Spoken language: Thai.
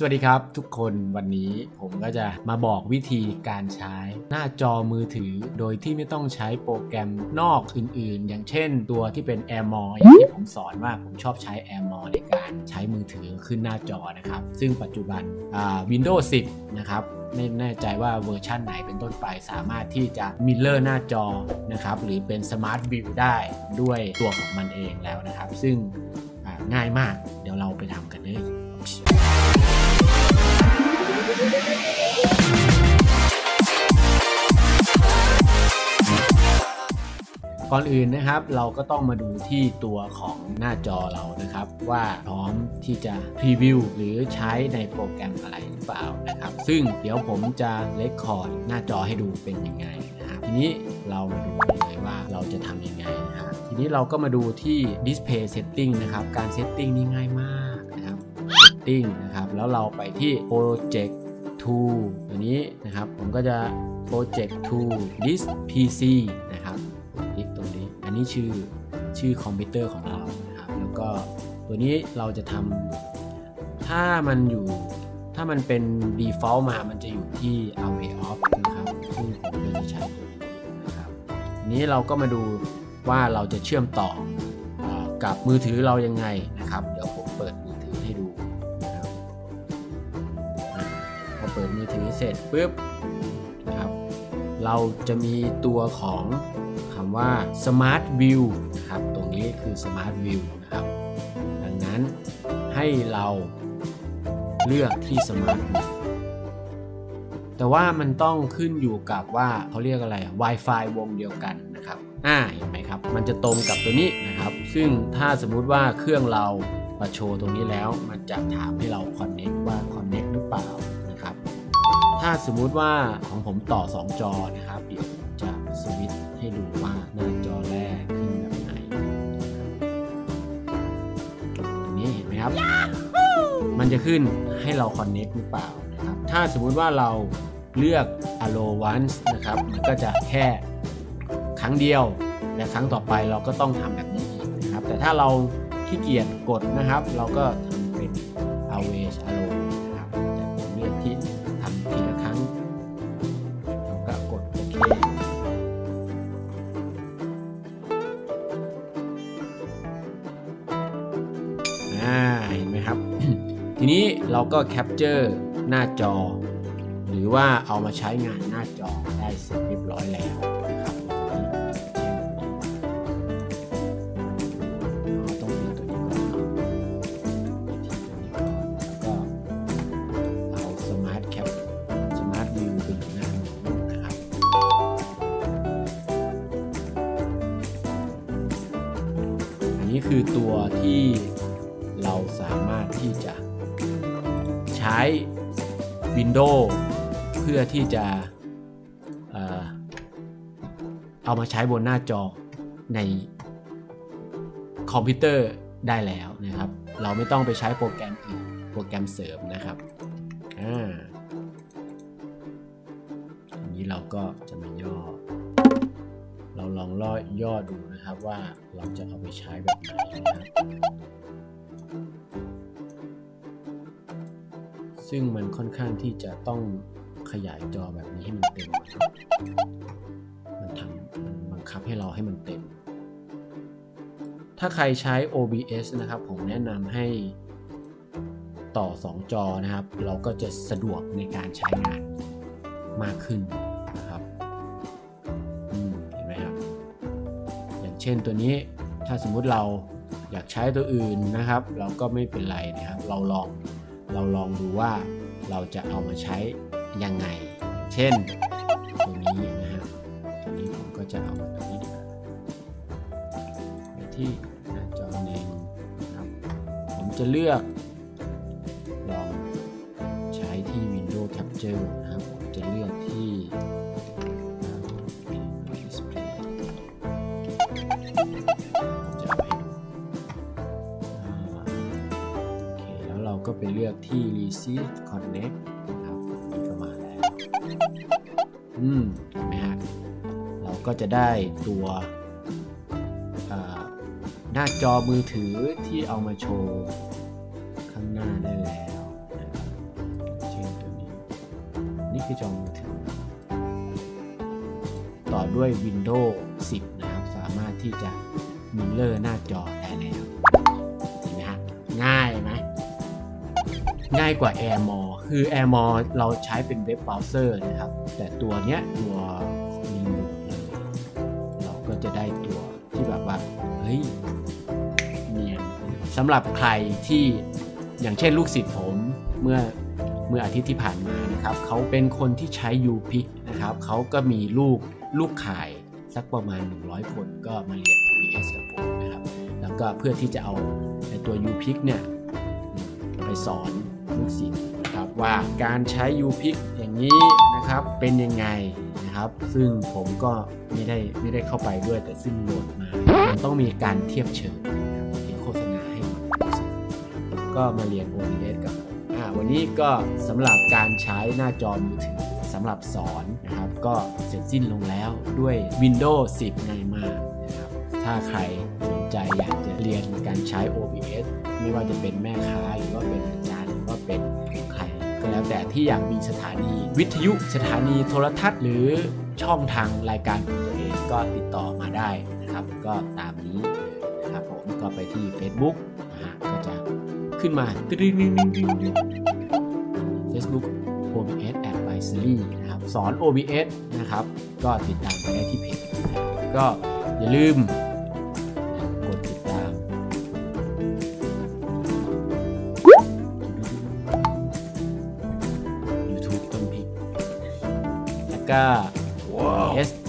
สวัสดีครับทุกคนวันนี้ผมก็จะมาบอกวิธีการใช้หน้าจอมือถือ โดยที่ไม่ต้องใช้โปรแกรมนอกอื่นๆ อย่างเช่นตัวที่เป็น AirMore อย่างที่ผมสอนว่าผมชอบใช้ AirMore ในการใช้มือถือขึ้นหน้าจอนะครับ ซึ่งปัจจุบัน Windows 10 นะครับไม่แน่ใจว่าเวอร์ชั่นไหนเป็นต้นไปสามารถที่จะ mirror หน้าจอนะครับหรือเป็น smart view ได้ด้วยตัวของมันเองแล้วนะครับ ซึ่งง่ายมากเดี๋ยวเราไปทำกันเลย ก่อนอื่นนะครับเราก็ต้องมาดูที่ตัวของหน้าจอเรานะครับ ว่าพร้อมที่จะพรีวิวหรือใช้ในโปรแกรมอะไรหรือเปล่านะครับ ซึ่งเดี๋ยวผมจะเลคคอร์ดหน้าจอให้ดูเป็นยังไงนะครับทีนี้เรามาดูเลยว่าเราจะทำยังไงนะครับทีนี้เราก็มาดูที่ Display Setting นะครับ การ Setting นี่ง่ายมาก Setting นะครับ แล้วเราไปที่ Project to ตัวนี้นะครับ ผมก็จะ Project to This PC นะครับคลิกตรงนี้ อันนี้ชื่อชื่อคอมพิวเตอร์ของเรานะครับ แล้วก็ตัวนี้เราจะทำถ้ามันอยู่ถ้ามันเป็น default มา มันจะอยู่ที่ away off นะครับซึ่งผมจะใช้ตัวนี้นะครับนี้เราก็มาดูว่าเราจะเชื่อมต่อกับมือถือเรายังไงนะครับ เดี๋ยวผ ถือเสร็จปุ๊บนะครับเราจะมีตัวของคำว่า Smart View นะครับตรงนี้คือ Smart View นะครับดังนั้นให้เราเลือกที่ Smart View แต่ว่ามันต้องขึ้นอยู่กับว่าเขาเรียกอะไร Wi-Fi วงเดียวกันนะครับอ่าเห็นไหมครับ มันจะตรงกับตัวนี้นะครับ ซึ่งถ้าสมมุติว่าเครื่องเรามาโชว์ตรงนี้แล้ว มันจะถามให้เรา Connect ว่า Connect หรือเปล่า ถ้าสมมุติว่าของผมต่อ 2 จอนะครับเดี๋ยวจะสวิตช์ให้ดูว่าหน้าจอแรกขึ้นแบบไหนตรงนี้เห็นไหมครับ มันจะขึ้นให้เรา Connect หรือเปล่านะครับ ถ้าสมมุติว่าเราเลือก allow once นะครับ มันก็จะแค่ครั้งเดียว และครั้งต่อไปเราก็ต้องทำแบบนี้อีกนะครับ แต่ถ้าเราขี้เกียจกดนะครับ เราก็ท ทีนี้เราก็ capture หน้าจอ หรือว่าเอามาใช้งานหน้าจอได้เสร็จเรียบร้อยแล้วนะครับทีนี้ตัวนี้ก็เอา smart cap smart view ไปหน้าหนึ่งนะครับอันนี้คือตัวที่เราสามารถที่จะ ช้ Windows เพื่อที่จะเอามาใช้บนหน้าจอในคอมพิวเตอร์ได้แล้วนะครับ เราไม่ต้องไปใช้โปรแกรมอื่นโปรแกรมเสริมนะครับอ่าอันนี้เราก็จะมาย่อ เราลองล่อย่อดูนะครับว่าเราจะเอาไปใช้แบบไหนนะครับ ซึ่งมันค่อนข้างที่จะต้องขยายจอแบบนี้ให้มันเต็ม มันทำมันบังคับให้เราให้มันเต็ม ถ้าใครใช้ OBS นะครับ ผมแนะนำให้ต่อ 2 จอนะครับ เราก็จะสะดวกในการใช้งานมากขึ้นนะครับเห็นไหมครับ อย่างเช่นตัวนี้ถ้าสมมุติเราอยากใช้ตัวอื่นนะครับ เราก็ไม่เป็นไรนะครับ เราลอง เราลองดูว่าเราจะเอามาใช้ยังไง เช่น ตัวนี้นะฮะตัวนี้ผมก็จะเอามาตัวนี้ดีกว่าไปที่หน้าจอหนึ่งครับผมจะเลือก ลองใช้ที่ Windows Capture นะครับ ผมจะเลือกที่ ไปเลือกที่ receive connect นะครับนี่ก็มาแล้ว อืมเห็นไหมฮะ เราก็จะได้ตัวหน้าจอมือถือที่เอามาโชว์ข้างหน้าได้แล้วนะครับนี่คือจอมือถือ ต่อด้วย Windows 10 นะครับ สามารถที่จะมิเลอร์หน้าจอได้แล้ว ง่ายกว่า AirMore คือ AirMore เราใช้เป็นเว็บเบราว์เซอร์นะครับ แต่ตัวเนี้ยตัวรีโมทเลยเราก็จะได้ตัวที่แบบว่า เฮ้ยเนียนสำหรับใครที่อย่างเช่นลูกศิษย์ผมเมื่อเมื่ออาทิตย์ที่ผ่านมานะครับเขาเป็นคนที่ใช้ UPIC นะครับเขาก็มีลูกลูกขายสักประมาณ 100 คนก็มาเรียน OBS กับผมนะครับ แล้วก็เพื่อที่จะเอาในตัว UPIC เนี่ย ไปสอนลูกศิษย์นะครับว่าการใช้ UPick อย่างนี้นะครับเป็นยังไงนะครับ ซึ่งผมก็ไม่ได้ไม่ได้เข้าไปด้วยแต่ซึ่งโหลดมามันต้องมีการเทียบเชิญนะครับโฆษณาให้ดูก็มาเรียน OBS กับผมวันนี้ก็สำหรับการใช้หน้าจอมือถือสำหรับสอนนะครับ ก็เสร็จสิ้นลงแล้วด้วย Windows 10 ไงมานะครับถ้าใคร รียนการใช้ OBS ไม่ว่าจะเป็นแม่ค้าหรือว่าเป็นอาจารย์หรือว่าเป็นใครก็แล้วแต่ที่อยากมีสถานี วิทยุสถานีโทรทัศน์หรือช่องทางรายการของตัวเองก็ติดต่อมาได้นะครับ ก็ตามนี้นะครับผมก็ไปที่ Facebook นะฮะก็จะขึ้นมาตึ้งๆ Facebook OBS Advisory นะครับสอน OBS นะครับ ก็ติดตามไปได้ที่เพจก็อย่าลืม YouTube ต้นพริกแล้วก็ S